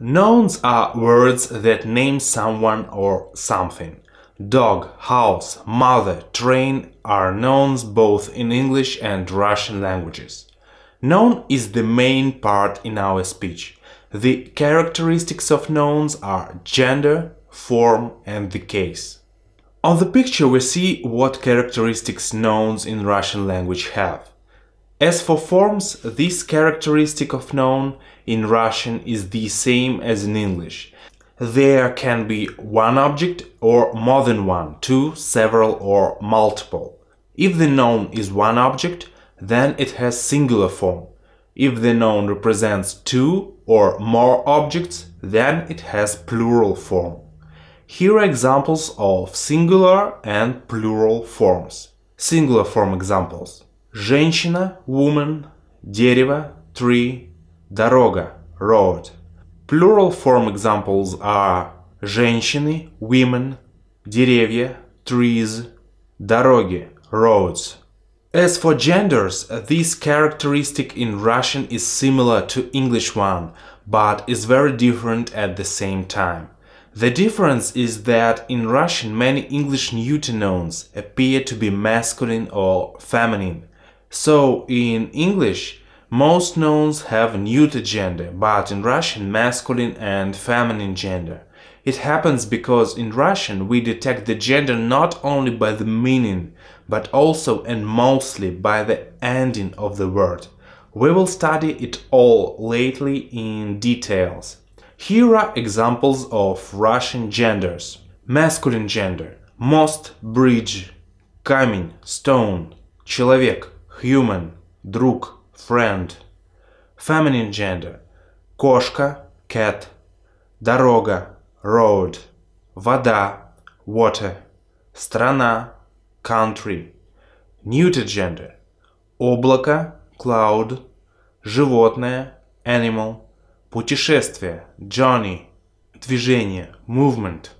Nouns are words that name someone or something. Dog, house, mother, train are nouns both in English and Russian languages. Noun is the main part in our speech. The characteristics of nouns are gender, form and the case. On the picture we see what characteristics nouns in Russian language have. As for forms, this characteristic of noun in Russian is the same as in English. There can be one object or more than one, two, several or multiple. If the noun is one object, then it has singular form. If the noun represents two or more objects, then it has plural form. Here are examples of singular and plural forms. Singular form examples. Женщина – woman, дерево – tree, дорога – road. Plural form examples are женщины – women, деревья – trees, дороги – roads. As for genders, this characteristic in Russian is similar to English one, but is very different at the same time. The difference is that in Russian many English neuter nouns appear to be masculine or feminine. so in English, мост nouns have neuter gender, but in Russian masculine and feminine gender. It happens because in Russian we detect the gender not only by the meaning, but also and mostly by the ending of the word. We will study it all lately in details. Here are examples of Russian genders. Masculine gender – most, bridge, камень, stone, человек, human, друг, friend. Feminine gender – кошка, cat, дорога, road, вода, water, страна, country. Neuter gender – облако, cloud, животное, animal, путешествие, journey, движение, movement.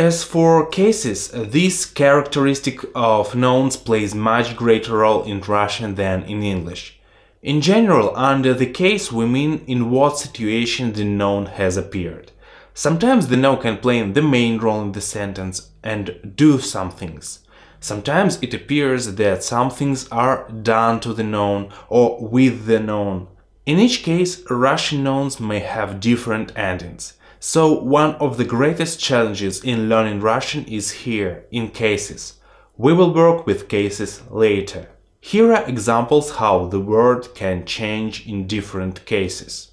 As for cases, uh, this characteristic of nouns plays much greater role in Russian than in English. In general, under the case we mean in what situation the noun has appeared. Sometimes the noun can play the main role in the sentence and do some things. Sometimes it appears that some things are done to the noun or with the noun. In each case, Russian nouns may have different endings. So one of the greatest challenges in learning Russian is here, in cases. We will work with cases later. Here are examples how the word can change in different cases.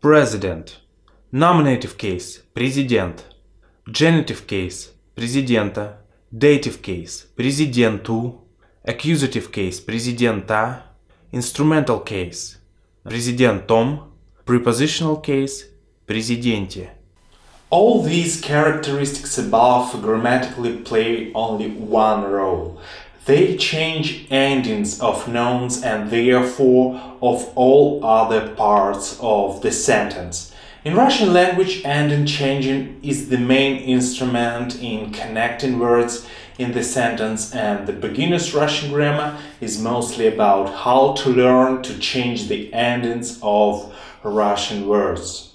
President Nominative case – президент Genitive case – президента Dative case – президенту Accusative case – президента Instrumental case – президентом Prepositional case – президенте All these characteristics above grammatically play only one role. They change endings of nouns and therefore of all other parts of the sentence. In Russian language, ending changing is the main instrument in connecting words in the sentence and the beginner's Russian grammar is mostly about how to learn to change the endings of Russian words.